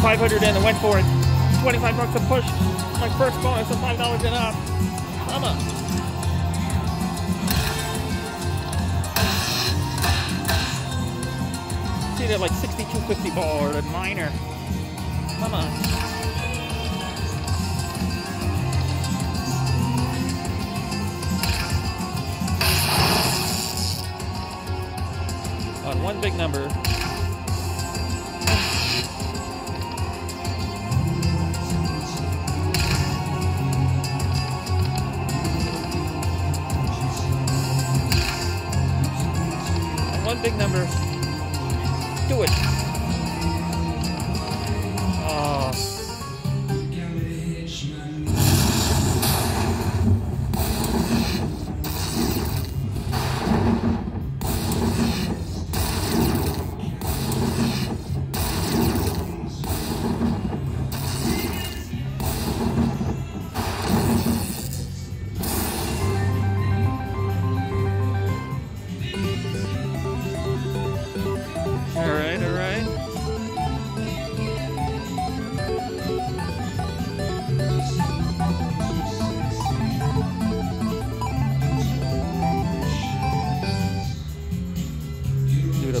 500 in and went for it. 25 bucks a push. My first bonus of $5 and up. Come on. See that like 6250 ball or the minor. Come on. On one big number. One big number. Do it.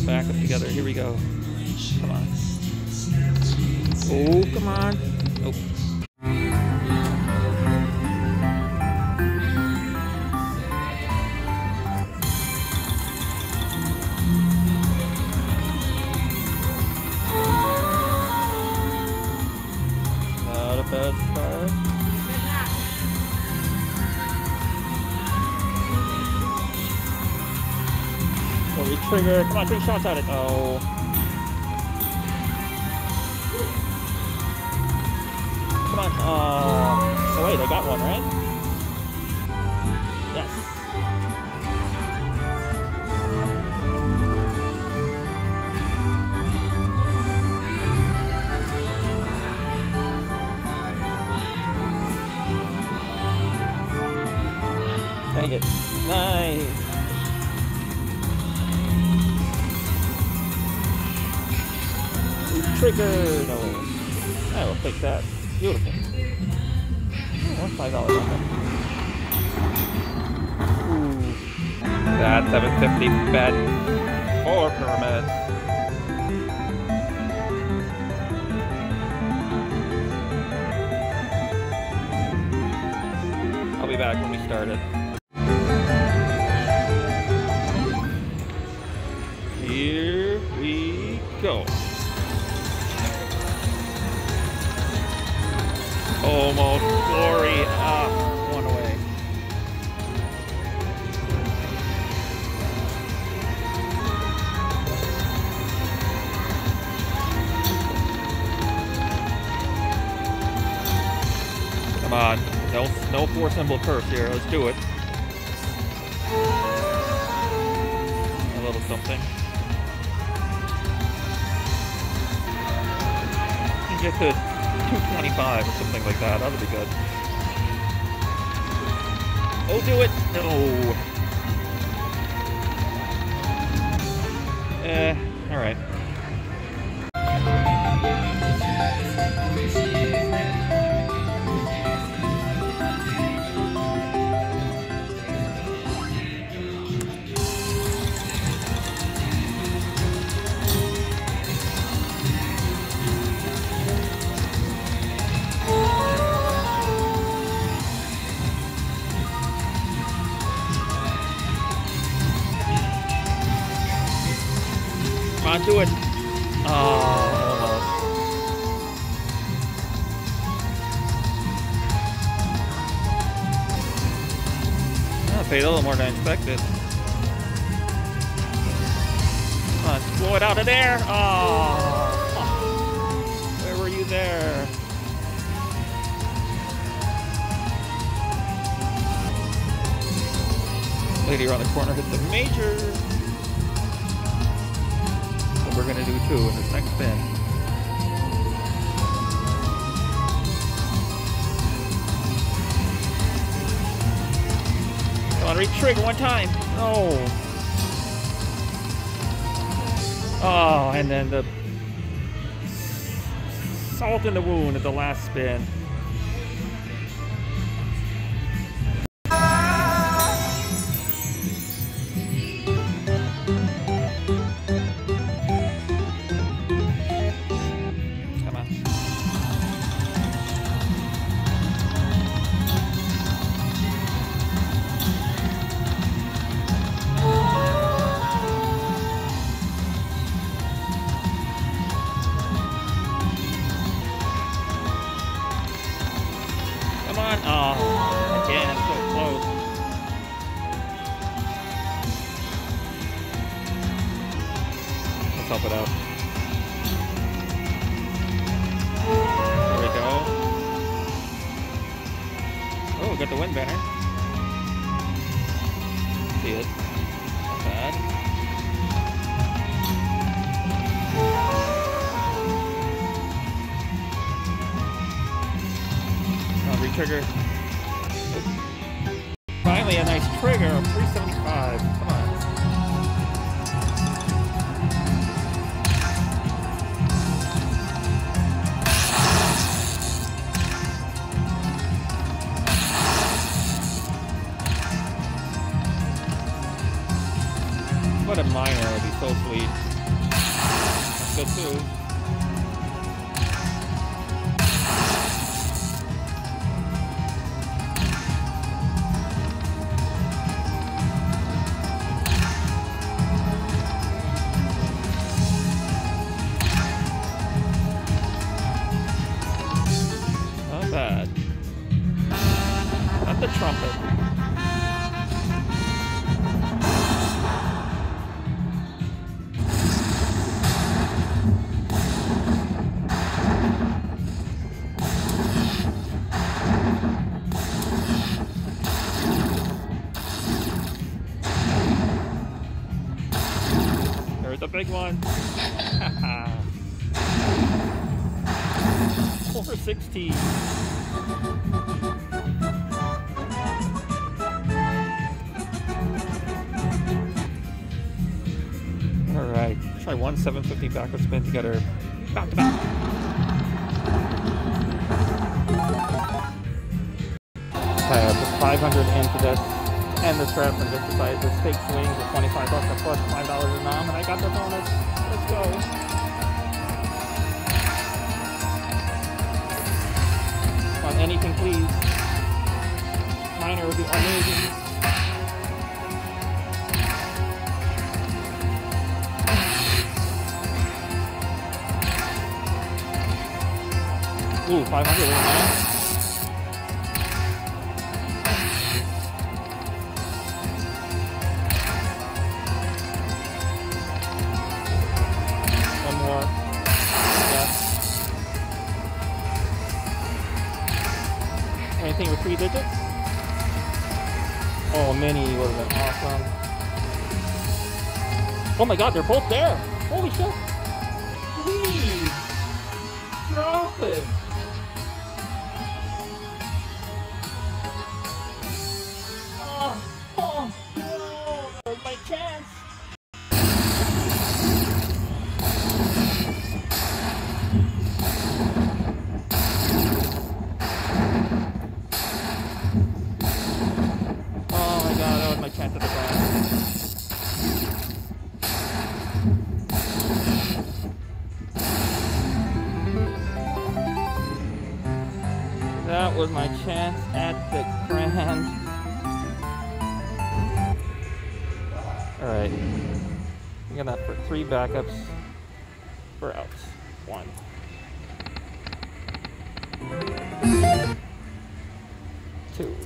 The backup together. Here we go. Come on. Oh, come on. Oh. Not a bad start. Trigger. Come on, three shots at it. Oh. Come on. Oh. Oh, wait, I got one, right? Take that. Beautiful. Oh, dollars. Ooh. That 750 bet. Four pyramid. I'll be back when we start it. Here we go. Glory. Ah, one away. Come on. No, no four symbol curse here. Let's do it. A little something. You get to 225 or something like that. That would be good. Oh, do it! No. Eh, alright. On, do it. Oh, uh, almost. Yeah, paid a little more than I expected. On, blow it out of there. Oh, where were you there? Lady around the corner hit the major. We're gonna do two in this next spin. Come on, re-trigger one time. No. Oh, and then the salt in the wound at the last spin. Come on. Oh, again, I'm so close. Let's help it out. There we go. Oh, got the wind banner. See it. Retrigger. Finally, a nice trigger 375. Come on. What a minor would be so sweet. That's good big one. 416. All right, try one 750 backward spin together. Back to back. Put 500 into this and the trap and just decided to take swings at 25 bucks a plus $5 a nom and I got the bonus. Let's go. on anything, please. Minor would be amazing. Ooh, 500 with Anything with three digits? Oh, mini would have been awesome. Oh my god, they're both there! Holy shit! Please! Drop it! That was my mm. chance at the grand. Alright. I'm gonna put three backups for outs. One. Two.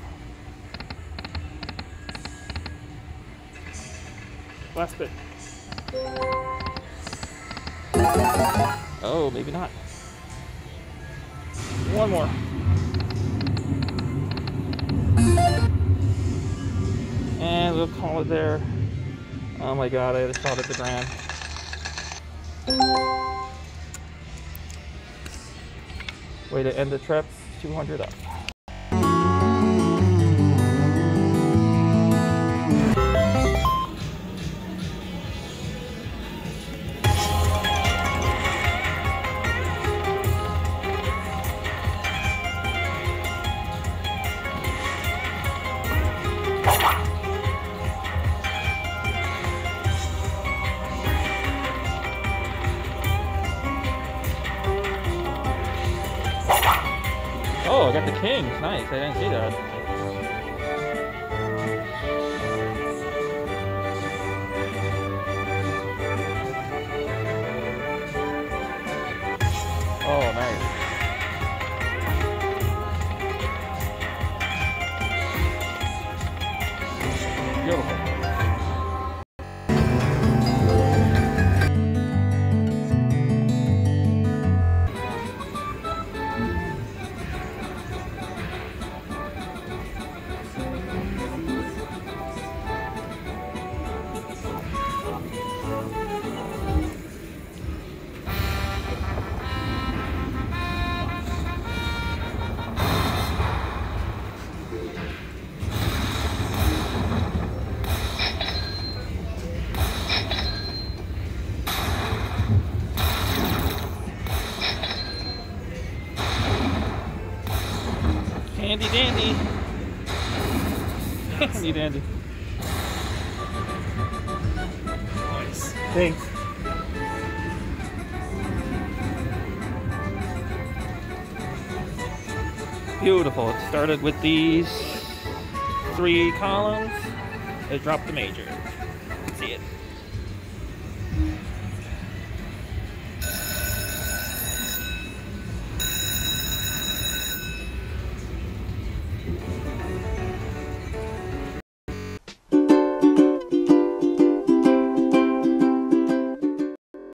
Last bit. Oh, maybe not. One more. And we'll call it there. Oh my god, I a shot at the grand. Way to end the trip. 200 up. The kings. Nice. I didn't see that. Oh, nice. Dandy. Handy dandy. Nice. Thanks. Beautiful. It started with these three columns. It dropped the major. See it.